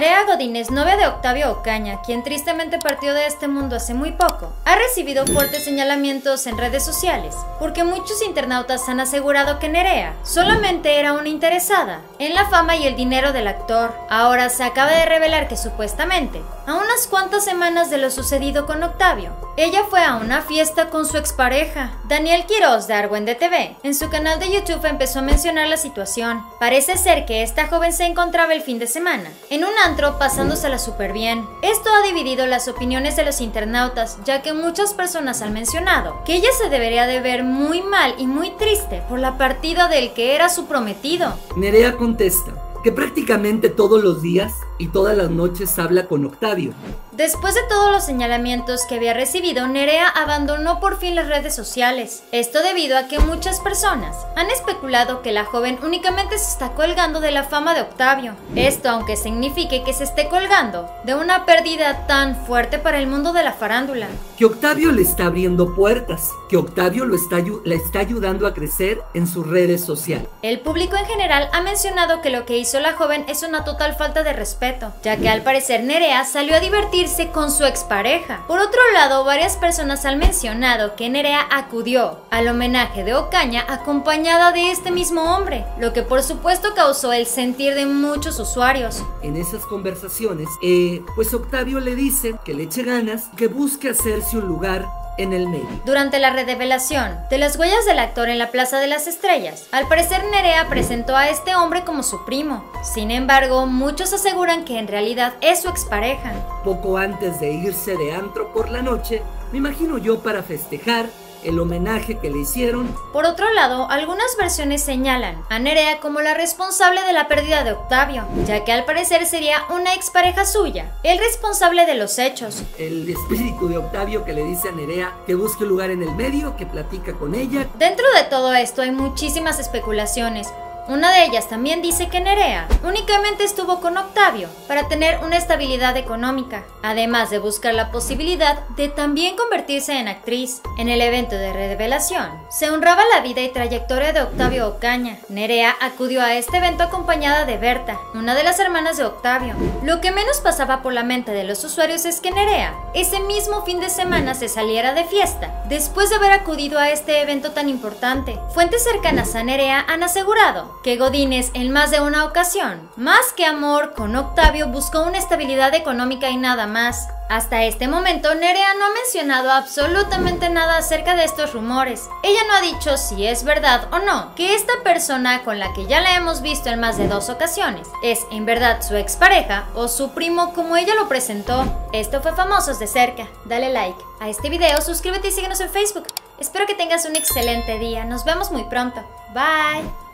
Nerea Godínez, novia de Octavio Ocaña, quien tristemente partió de este mundo hace muy poco, ha recibido fuertes señalamientos en redes sociales, porque muchos internautas han asegurado que Nerea solamente era una interesada en la fama y el dinero del actor. Ahora se acaba de revelar que supuestamente, a unas cuantas semanas de lo sucedido con Octavio, ella fue a una fiesta con su expareja, Daniel Quiroz de Argüen de TV. En su canal de YouTube empezó a mencionar la situación. Parece ser que esta joven se encontraba el fin de semana en un antro pasándosela súper bien. Esto ha dividido las opiniones de los internautas, ya que muchas personas han mencionado que ella se debería de ver muy mal y muy triste por la partida del que era su prometido. Nerea contesta que prácticamente todos los días y todas las noches habla con Octavio. Después de todos los señalamientos que había recibido, Nerea abandonó por fin las redes sociales. Esto debido a que muchas personas han especulado que la joven únicamente se está colgando de la fama de Octavio. Esto aunque signifique que se esté colgando de una pérdida tan fuerte para el mundo de la farándula. Que Octavio le está abriendo puertas, que Octavio lo está, la está ayudando a crecer en sus redes sociales. El público en general ha mencionado que lo que hizo la joven es una total falta de respeto, ya que al parecer Nerea salió a divertirse con su expareja. Por otro lado, varias personas han mencionado que Nerea acudió al homenaje de Ocaña acompañada de este mismo hombre, lo que por supuesto causó el sentir de muchos usuarios. En esas conversaciones, eh, pues Octavio le dice que le eche ganas, que busque hacerse un lugar en el medio. Durante la revelación de las huellas del actor en la Plaza de las Estrellas, al parecer Nerea presentó a este hombre como su primo. Sin embargo, muchos aseguran que en realidad es su expareja. Poco antes de irse de antro por la noche, me imagino yo para festejar el homenaje que le hicieron. Por otro lado, algunas versiones señalan a Nerea como la responsable de la pérdida de Octavio, ya que al parecer sería una expareja suya, el responsable de los hechos. El espíritu de Octavio que le dice a Nerea que busque un lugar en el medio, que platica con ella. Dentro de todo esto hay muchísimas especulaciones, una de ellas también dice que Nerea únicamente estuvo con Octavio para tener una estabilidad económica, además de buscar la posibilidad de también convertirse en actriz. En el evento de revelación, se honraba la vida y trayectoria de Octavio Ocaña. Nerea acudió a este evento acompañada de Berta, una de las hermanas de Octavio. Lo que menos pasaba por la mente de los usuarios es que Nerea ese mismo fin de semana se saliera de fiesta, después de haber acudido a este evento tan importante. Fuentes cercanas a Nerea han asegurado que Godínez en más de una ocasión, más que amor con Octavio, buscó una estabilidad económica y nada más. Hasta este momento, Nerea no ha mencionado absolutamente nada acerca de estos rumores. Ella no ha dicho si es verdad o no que esta persona con la que ya la hemos visto en más de dos ocasiones es en verdad su expareja o su primo como ella lo presentó. Esto fue Famosos de cerca. Dale like a este video, suscríbete y síguenos en Facebook. Espero que tengas un excelente día. Nos vemos muy pronto. Bye.